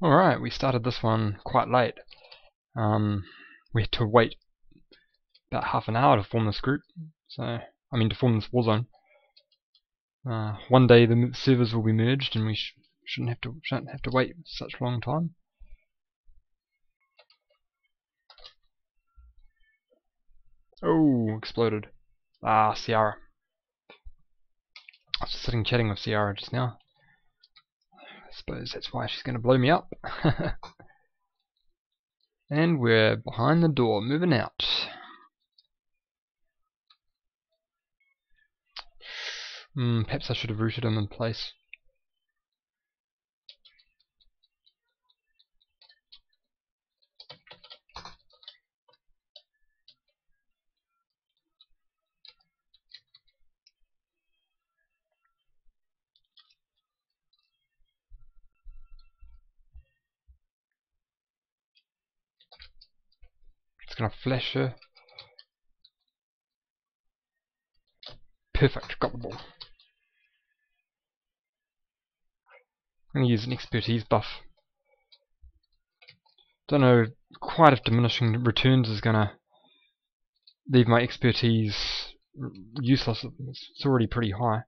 Alright, we started this one quite late. Um, we had to wait about half an hour to form this group. So, I mean to form this warzone. Uh, one day the servers will be merged and we sh shouldn't have to shouldn't have to wait such a long time. Oh, exploded. Ah, Ciara. I was sitting chatting with Ciara just now. Suppose that's why she's going to blow me up. and we're behind the door, moving out. Hmm, perhaps I should have rooted him in place. Gonna flash her. Perfect, got the ball. I'm gonna use an expertise buff. Don't know quite if diminishing returns is gonna leave my expertise useless. It's already pretty high.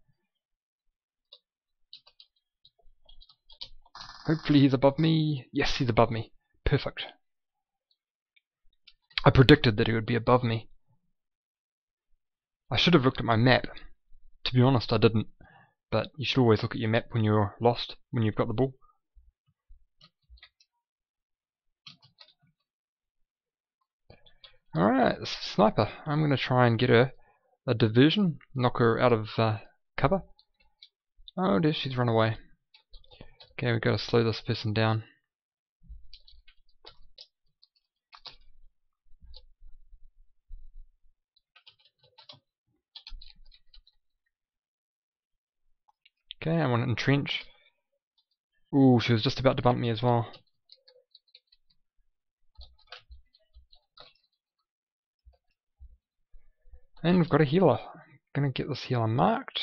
Hopefully he's above me. Yes, he's above me. Perfect. I predicted that he would be above me. I should have looked at my map. To be honest, I didn't. But you should always look at your map when you're lost, when you've got the ball. Alright, sniper. I'm going to try and get her a diversion, knock her out of uh, cover. Oh dear, she's run away. Okay, we've got to slow this person down. Okay, I want to entrench. Ooh, she was just about to bump me as well. And we've got a healer. I'm gonna get this healer marked.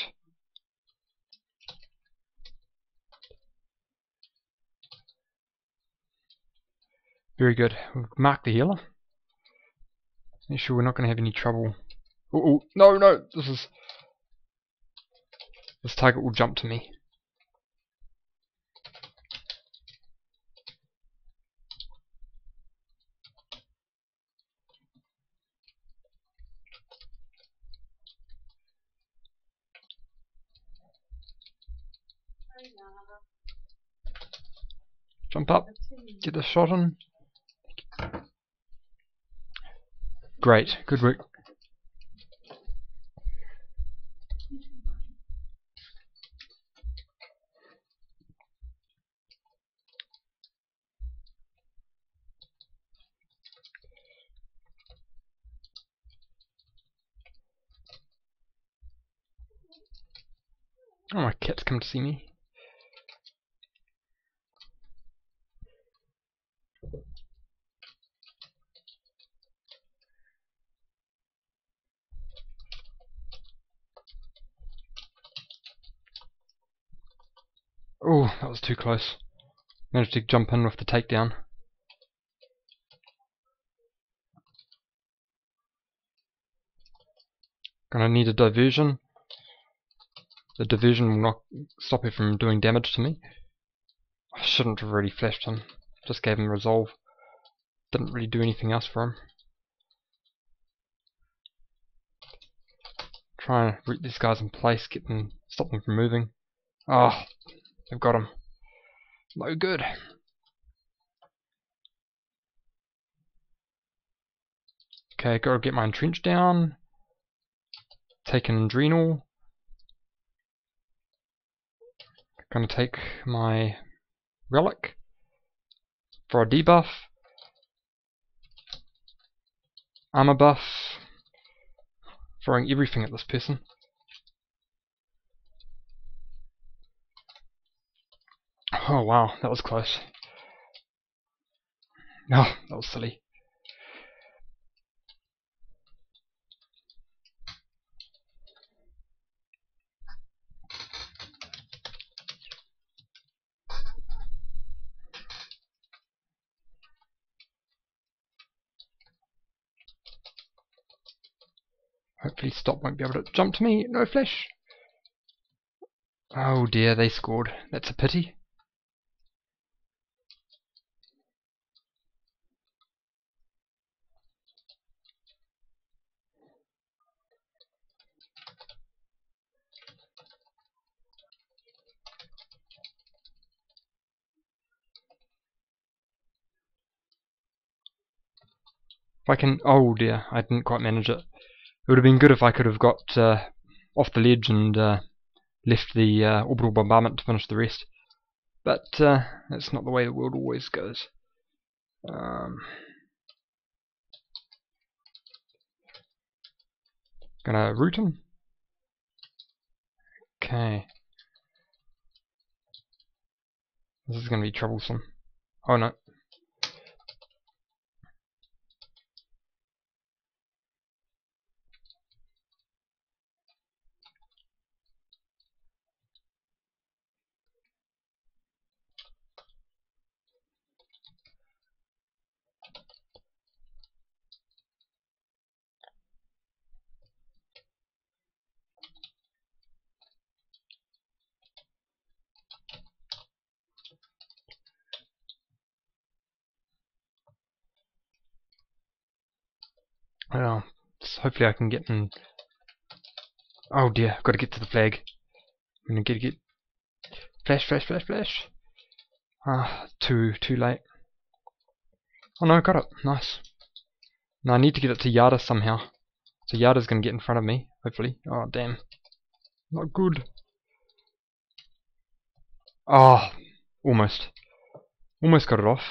Very good. We've marked the healer. Make sure we're not gonna have any trouble. Oh, no, no, this is this target will jump to me. Jump up, get the shot in. Great, good work. Oh, my cat's come to see me. Oh, that was too close. Managed to jump in with the takedown. Gonna need a diversion. The diversion will not stop it from doing damage to me. I shouldn't have really flashed him. Just gave him resolve. Didn't really do anything else for him. Try and root these guys in place, get them, stop them from moving. Ah, oh, they've got him. No good. Okay, gotta get my entrench down. Take an adrenal. Going to take my relic for a debuff, armor buff, throwing everything at this person. Oh wow, that was close. No, oh, that was silly. Hopefully Stop won't be able to jump to me. No flash. Oh dear, they scored. That's a pity. If I can... Oh dear, I didn't quite manage it. It would have been good if I could have got uh, off the ledge and uh, left the uh, orbital bombardment to finish the rest. But uh, that's not the way the world always goes. Um, gonna root him. Okay. This is gonna be troublesome. Oh no, Well, hopefully I can get in. Oh dear, I've got to get to the flag. I'm gonna get get flash, flash, flash, flash. Ah, too too late. Oh no, I got it. Nice. Now I need to get it to Yada somehow. So Yada's gonna get in front of me, hopefully. Oh damn. Not good. Oh, almost. Almost got it off.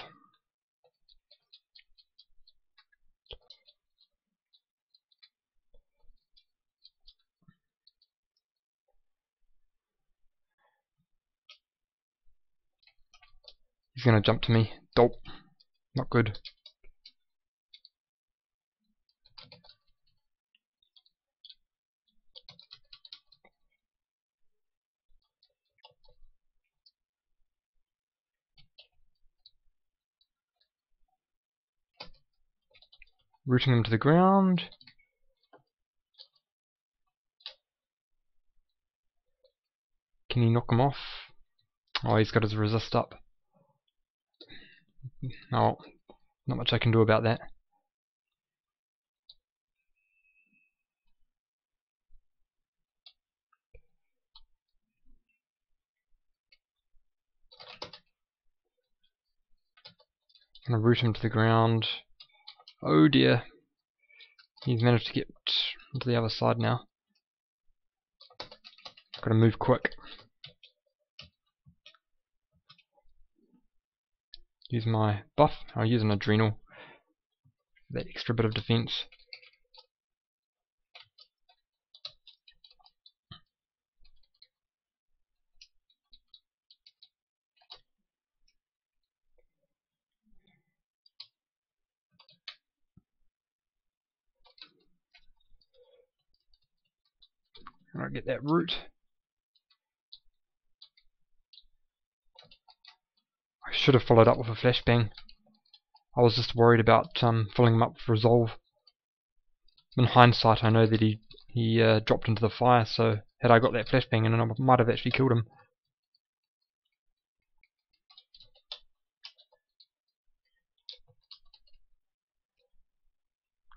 He's gonna jump to me. Dope. Not good. Rooting him to the ground. Can he knock him off? Oh, he's got his resist up. Oh, not much I can do about that. I'm gonna root him to the ground. Oh dear. He's managed to get to the other side now. Gotta move quick. Use my buff. I'll use an adrenal for that extra bit of defense. I'll get that root. Should have followed up with a flashbang. I was just worried about um, filling him up with resolve. In hindsight, I know that he he uh, dropped into the fire, so had I got that flashbang in, I might have actually killed him.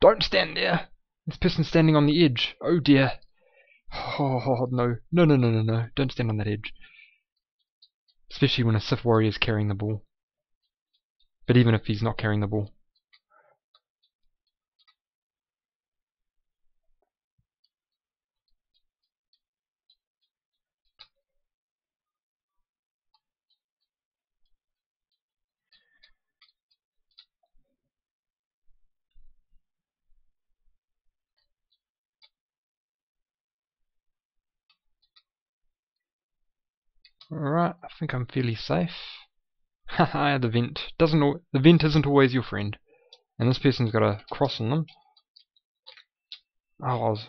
Don't stand there! This person's standing on the edge. Oh dear. Oh, no. No, no, no, no, no. Don't stand on that edge. Especially when a Sith warrior is carrying the ball. But even if he's not carrying the ball. Alright, I think I'm fairly safe. Haha, the vent. Doesn't the vent isn't always your friend. And this person's got a cross on them. Oh, I was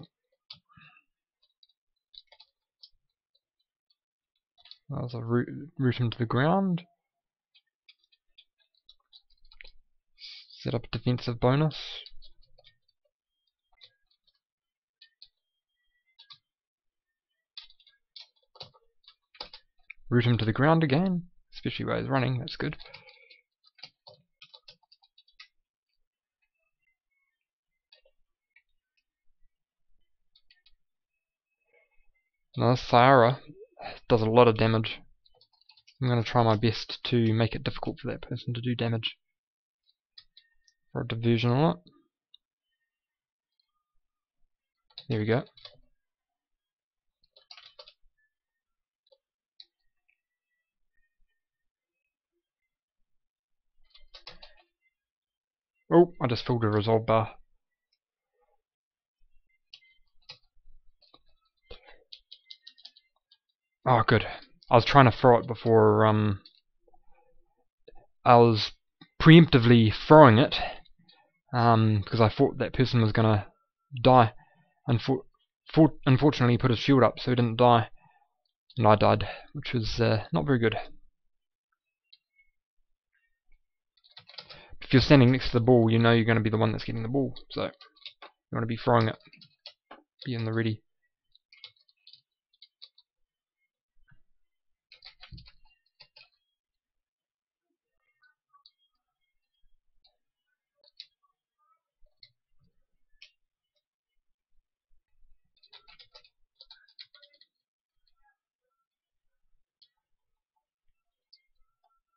That was a root, root him to the ground. Set up a defensive bonus. Root him to the ground again, especially while he's running, that's good. Now Sayara does a lot of damage. I'm going to try my best to make it difficult for that person to do damage. For a diversion on it. There we go. Oh, I just filled the resolve bar. Oh, good. I was trying to throw it before um, I was preemptively throwing it um, because I thought that person was going to die. Unfor for unfortunately, he put his shield up so he didn't die. And I died, which was uh, not very good. If you're standing next to the ball, you know you're going to be the one that's getting the ball. So, you want to be throwing it. Be in the ready.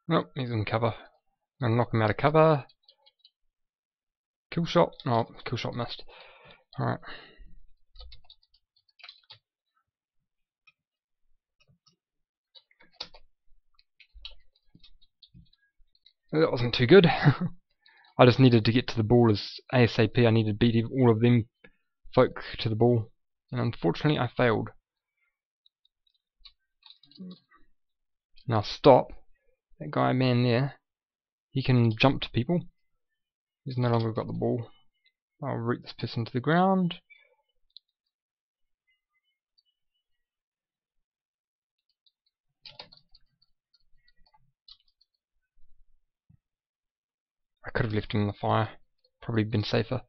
Nope, he's in cover. I'm knock him out of cover. Kill shot. No, kill shot missed. Alright. That wasn't too good. I just needed to get to the ball as ASAP. I needed to beat all of them folk to the ball. And unfortunately I failed. Now stop that guy man there, he can jump to people. He's no longer got the ball. I'll root this person to the ground. I could have left him in the fire. Probably been safer.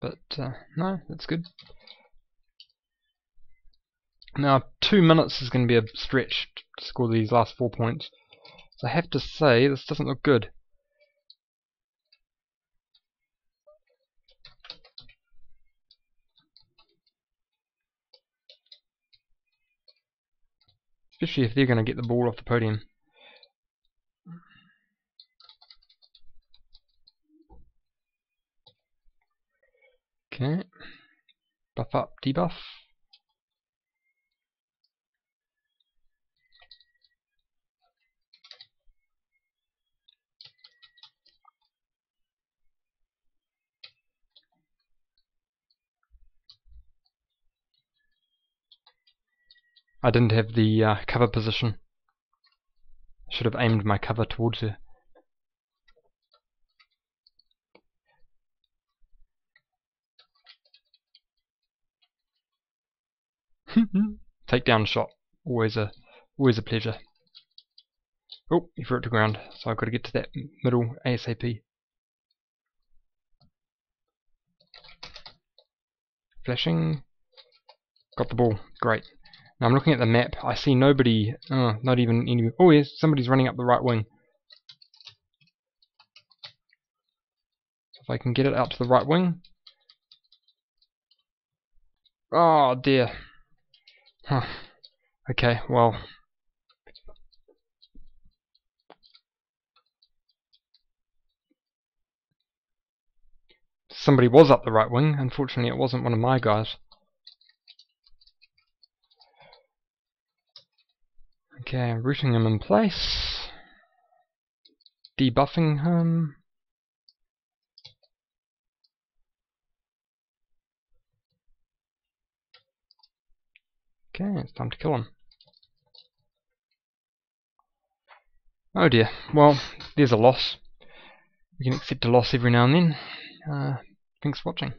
But, uh, no, that's good. Now, two minutes is going to be a stretch to score these last four points. So I have to say, this doesn't look good. Especially if they're going to get the ball off the podium. Okay. Buff up, debuff. I didn't have the uh, cover position. I should have aimed my cover towards her. Takedown shot. Always a always a pleasure. Oh, he threw it to ground, so I've got to get to that middle ASAP. Flashing. Got the ball. Great. Now I'm looking at the map. I see nobody. Uh, not even any. Oh yes, somebody's running up the right wing. So if I can get it out to the right wing. Oh dear. Huh. Okay, well. Somebody was up the right wing. Unfortunately, it wasn't one of my guys. Okay, rooting him in place. Debuffing him. Okay, it's time to kill him. Oh dear, well, there's a loss. We can accept a loss every now and then. Uh, thanks for watching.